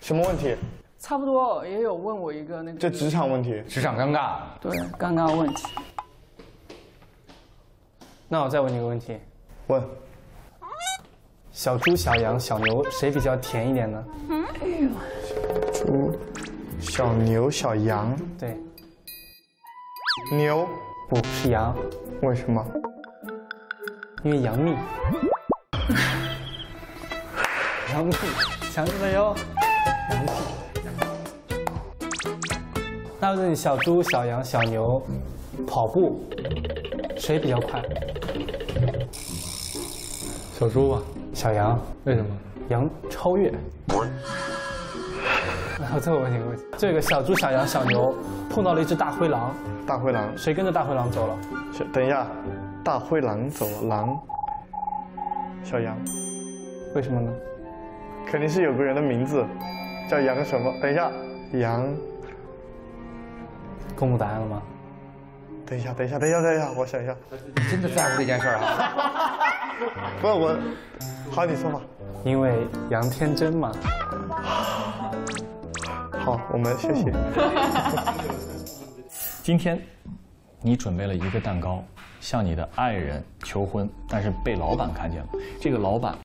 什么问题？差不多也有问我一个那个，这职场问题。职场尴尬。对尴尬问题。那我再问你个问题：问，小猪、小羊、小牛谁比较甜一点呢？小猪、小牛、小羊、对，牛，不是羊，为什么？因为杨幂。杨 幂，想起来哟，杨幂。那问，小猪、小羊、小牛跑步谁比较快？小猪吧？小羊，为什么？羊超越。然后最后问你个问题：这个小猪、小羊、小牛碰到了一只大灰狼，大灰狼。谁跟着大灰狼走了？等一下，大灰狼走了，狼，小羊，为什么呢？肯定是有个人的名字，叫杨什么？等一下，杨，公布答案了吗？等一下，等一下，等一下，等一下，我想一下。你真的在乎这件事儿啊？不是我，好，你说吧。因为杨天真嘛。好，我们谢谢。今天，你准备了一个蛋糕，向你的爱人求婚，但是被老板看见了。这个老板